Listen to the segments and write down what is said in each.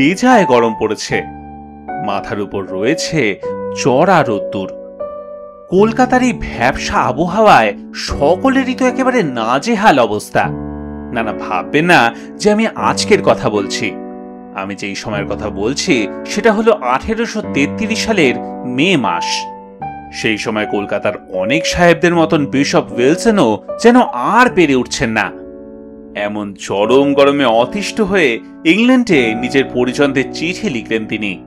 বেজায় গরম পড়েছে। মাথার উপর রয়েছে চড়া রোদ্দুর। কলকাতার এই ভ্যাবসা আবহাওয়ায় সকলেরই তো একেবারে নাজেহাল অবস্থা। না না ভাববেন না যে আমি আজকের কথা বলছি। আমি যেই সময়ের কথা বলছি সেটা হলো আঠেরোশো তেত্রিশ সালের মে মাস। সেই সময় কলকাতার অনেক সাহেবদের মতন বিশপ উইলসনও যেন আর পেরে উঠছেন না। এমন চরম গরমে অতিষ্ঠ হয়ে ইংল্যান্ডে নিজের পরিজনদের চিঠি লিখলেন তিনি।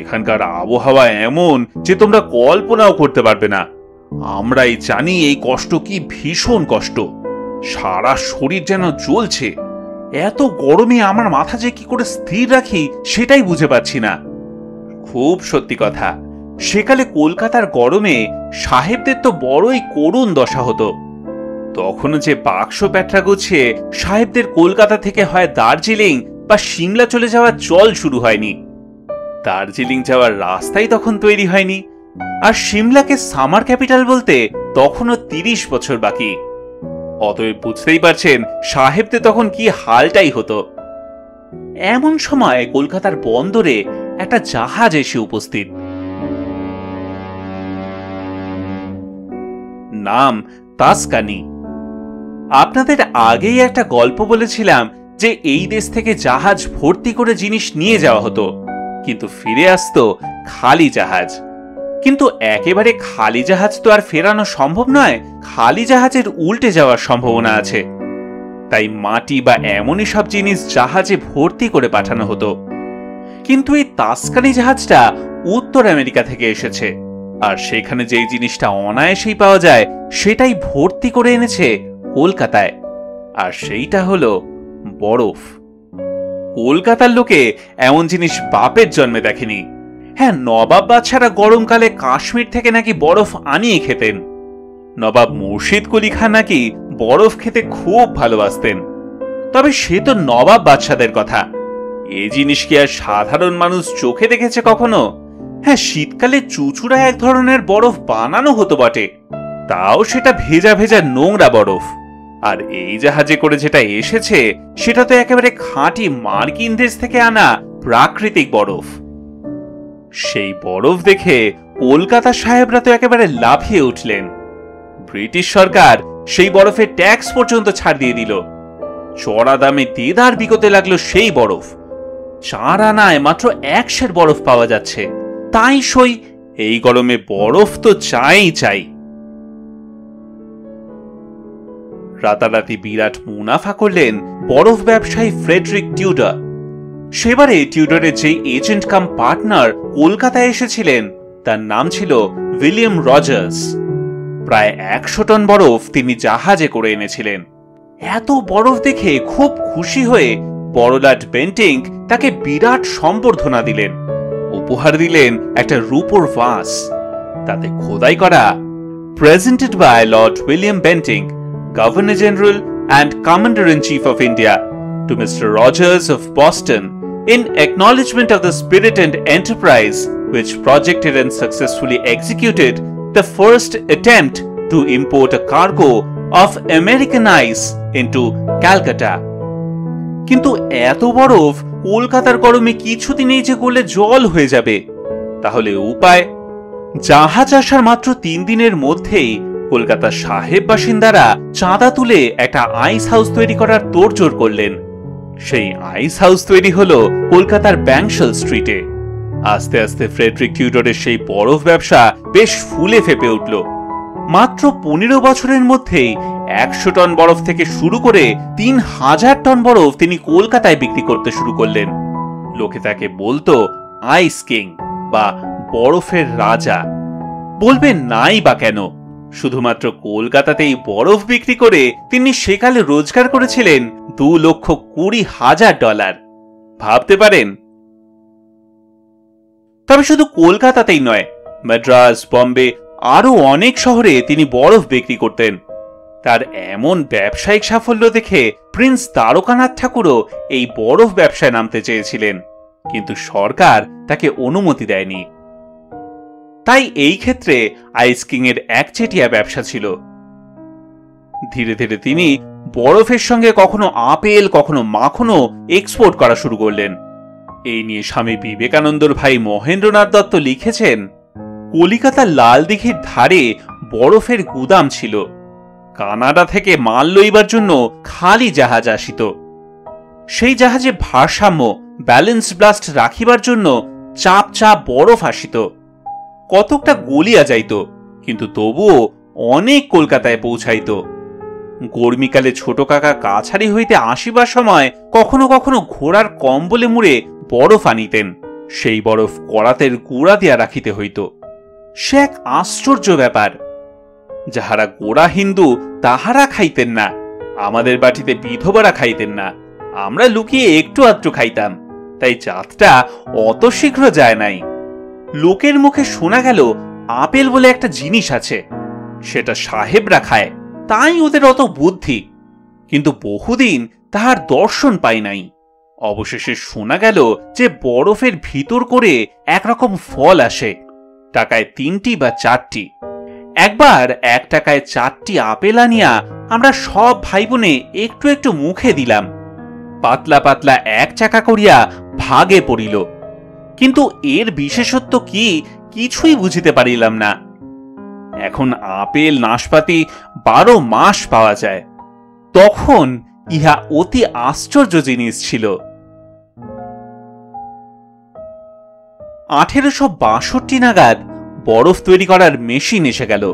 এখানকার আবহাওয়া এমন যে তোমরা কল্পনাও করতে পারবে না। আমরাই জানি এই কষ্ট কি ভীষণ কষ্ট। সারা শরীর যেন জ্বলছে। এত গরমে আমার মাথা যে কি করে স্থির রাখি সেটাই বুঝে পাচ্ছি না। খুব সত্যি কথা, সেকালে কলকাতার গরমে সাহেবদের তো বড়ই করুণ দশা হতো। তখনও যে বাক্স প্যাটরা গুছিয়ে সাহেবদের কলকাতা থেকে হয় দার্জিলিং বা সিমলা চলে যাওয়ার জল শুরু হয়নি। দার্জিলিং যাওয়ার রাস্তাই তখন তৈরি হয়নি। আর সিমলাকে সামার ক্যাপিটাল বলতে তখনও তিরিশ বছর বাকি। অতএব বুঝতেই পারছেন সাহেবদের তখন কি হালটাই হতো। এমন সময় কলকাতার বন্দরে একটা জাহাজ এসে উপস্থিত। নাম তাসকানি। আপনাদের আগেই একটা গল্প বলেছিলাম যে এই দেশ থেকে জাহাজ ভর্তি করে জিনিস নিয়ে যাওয়া হতো। কিন্তু ফিরে আসতো খালি জাহাজ। কিন্তু একেবারে খালি জাহাজ তো আর ফেরানো সম্ভব নয়, খালি জাহাজের উল্টে যাওয়ার সম্ভাবনা আছে। তাই মাটি বা এমনই সব জিনিস জাহাজে ভর্তি করে পাঠানো হতো। কিন্তু এই তাস্কানি জাহাজটা উত্তর আমেরিকা থেকে এসেছে। আর সেখানে যেই জিনিসটা অনায়াসেই পাওয়া যায়, সেটাই ভর্তি করে এনেছে কলকাতায়। আর সেইটা হলো বরফ। কলকাতার লোকে এমন জিনিস বাপের জন্মে দেখেনি। হ্যাঁ নবাব বাচ্চারা গরমকালে কাশ্মীর থেকে নাকি বরফ আনিয়ে খেতেন। নবাব মুর্শিদ কুলি খান নাকি বরফ খেতে খুব ভালোবাসতেন। তবে সে তো নবাব বাচ্চাদের কথা। এ জিনিস কি আর সাধারণ মানুষ চোখে দেখেছে কখনো? হ্যাঁ শীতকালে চুচুড়া এক ধরনের বরফ বানানো হতো বটে। তাও সেটা ভেজা ভেজা নোংরা বরফ। আর এই জাহাজে করে যেটা এসেছে, সেটা তো একেবারে খাঁটি মার্কিন দেশ থেকে আনা প্রাকৃতিক বরফ। সেই বরফ দেখে কলকাতা সাহেবরা তো একেবারে লাফিয়ে উঠলেন। ব্রিটিশ সরকার সেই বরফে ট্যাক্স পর্যন্ত ছাড় দিয়ে দিল। চড়া দামে দেদার বিকতে লাগল সেই বরফ। চার আনায় মাত্র একশের বরফ পাওয়া যাচ্ছে। তাই সই, এই গরমে বরফ তো চাই চাই। রাতারাতি বিরাট মুনাফা করলেন বরফ ব্যবসায়ী ফ্রেডরিক টিউডার। সেবারে টিউডারের যে এজেন্ট কাম পার্টনার কলকাতায় এসেছিলেন, তার নাম ছিল উইলিয়াম রজার্স। প্রায় একশো টন বরফ তিনি জাহাজে করে এনেছিলেন। এত বরফ দেখে খুব খুশি হয়ে বড়লাট বেন্টিং তাকে বিরাট সম্বর্ধনা দিলেন। উপহার দিলেন একটা রূপোর ভাস তাতে খোদাই করা presented by Lord William Bentinck Governor general and commander in chief of India to Mr. Rogers of Boston in acknowledgement of the spirit and enterprise which projected and successfully executed the first attempt to import a cargo of American ice into Calcutta. কিন্তু এত বরফ কলকাতার গরমে কিছুদিনেই যে গলে জল হয়ে যাবে তাহলে উপায় জাহাজ আসার মাত্র তিন দিনের মধ্যেই কলকাতার সাহেব বাসিন্দারা চাঁদা তুলে একটা আইস হাউস তৈরি করার তোড়জোড় করলেন। সেই আইস হাউস তৈরি হলো কলকাতার ব্যাংশল স্ট্রিটে। আস্তে আস্তে ফ্রেডরিক টিউডরের সেই বরফ ব্যবসা বেশ ফুলে ফেপে উঠল। মাত্র পনেরো বছরের মধ্যেই একশো টন বরফ থেকে শুরু করে তিন হাজার টন বরফ তিনি কলকাতায় বিক্রি করতে শুরু করলেন। লোকে তাকে বলতো আইস কিং বা বরফের রাজা। বলবেন নাই বা কেন? শুধুমাত্র কলকাতাতেই বরফ বিক্রি করে তিনি সেকালে রোজগার করেছিলেন দু লক্ষ কুড়ি হাজার ডলার। ভাবতে পারেন? তবে শুধু কলকাতাতেই নয়, মাদ্রাস, বম্বে, আরও অনেক শহরে তিনি বরফ বিক্রি করতেন। তার এমন ব্যবসায়িক সাফল্য দেখে প্রিন্স তারকানাথ ঠাকুরও এই বরফ ব্যবসায় নামতে চেয়েছিলেন। কিন্তু সরকার তাকে অনুমতি দেয়নি। তাই এই ক্ষেত্রে আইসকিং এর একচেটিয়া ব্যবসা ছিল। ধীরে ধীরে তিনি বরফের সঙ্গে কখনো আপেল, কখনো মাখনও এক্সপোর্ট করা শুরু করলেন। এই নিয়ে স্বামী বিবেকানন্দর ভাই মহেন্দ্রনাথ দত্ত লিখেছেন, কলিকাতার লাল দিঘির ধারে বরফের গুদাম ছিল। কানাডা থেকে মাল লইবার জন্য খালি জাহাজ আসিত। সেই জাহাজে ভারসাম্য ব্যালেন্স ব্লাস্ট রাখিবার জন্য চাপ চাপ বরফ আসিত। কতকটা গলিয়া যাইত, কিন্তু তবুও অনেক কলকাতায় পৌঁছাইত। গরমিকালে ছোট কাকা কাছারি হইতে আসিবার সময় কখনো কখনো ঘোড়ার কম্বলে মুড়ে বরফ আনিতেন, সেই বরফ করাতের গোড়া দিয়া রাখিতে হইত। সে এক আশ্চর্য ব্যাপার, যাহারা গোড়া হিন্দু তাহারা খাইতেন না, আমাদের বাটিতে বিধবারা খাইতেন না, আমরা লুকিয়ে একটু আধটু খাইতাম, তাই চাঁদটা অত শীঘ্র যায় নাই। লোকের মুখে শোনা গেল আপেল বলে একটা জিনিস আছে। সেটা সাহেবরা খায়, তাই ওদের অত বুদ্ধি। কিন্তু বহুদিন তাহার দর্শন পাই নাই। অবশেষে শোনা গেল যে বরফের ভিতর করে একরকম ফল আসে, টাকায় তিনটি বা চারটি। একবার এক টাকায় চারটি আপেল আনিয়া আমরা সব ভাই বোনে একটু একটু মুখে দিলাম। পাতলা পাতলা এক চাকা করিয়া ভাগে পড়িল। কিন্তু এর বিশেষত্ব কি কিছুই বুঝিতে পারিলাম না। এখন আপেল, নাশপাতি বারো মাস পাওয়া যায়। তখন ইহা অতি আশ্চর্য জিনিস ছিল। আঠেরোশো বাষট্টি নাগাদ বরফ তৈরি করার মেশিন এসে গেল,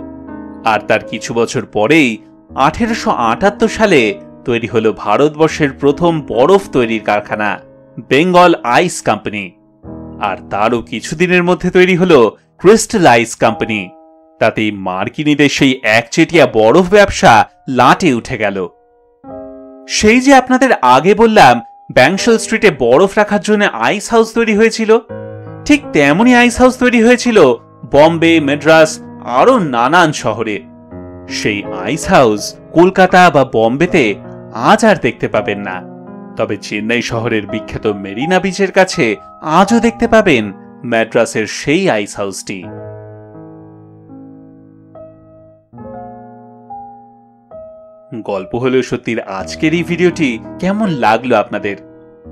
আর তার কিছু বছর পরেই আঠেরোশো আটাত্তর সালে তৈরি হলো ভারতবর্ষের প্রথম বরফ তৈরির কারখানা, বেঙ্গল আইস কোম্পানি। আর তারও কিছুদিনের মধ্যে তৈরি হলো ক্রিস্টাল আইস কোম্পানি তাতেই মার্কিনীদের সেই একচেটিয়া বরফ ব্যবসা লাটে উঠে গেল। সেই যে আপনাদের আগে বললাম ব্যাংশল স্ট্রিটে বরফ রাখার জন্য আইস হাউস তৈরি হয়েছিল, ঠিক তেমনই আইস হাউস তৈরি হয়েছিল বম্বে মেড্রাস আরও নানান শহরে। সেই আইস হাউস কলকাতা বা বম্বেতে আজ আর দেখতে পাবেন না। তবে চেন্নাই শহরের বিখ্যাত মেরিনা বিচের কাছে আজও দেখতে পাবেন ম্যাড্রাসের সেই আইস হাউসটি। গল্প হলেও সত্যির আজকের এই ভিডিওটি কেমন লাগল আপনাদের?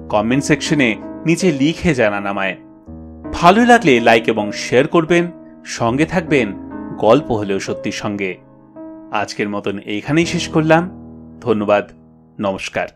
কমেন্ট সেকশনে নিচে লিখে জানান আমায়। ভালো লাগলে লাইক এবং শেয়ার করবেন, সঙ্গে থাকবেন গল্প হলেও সত্যির সঙ্গে। আজকের মতন এইখানেই শেষ করলাম। ধন্যবাদ, নমস্কার।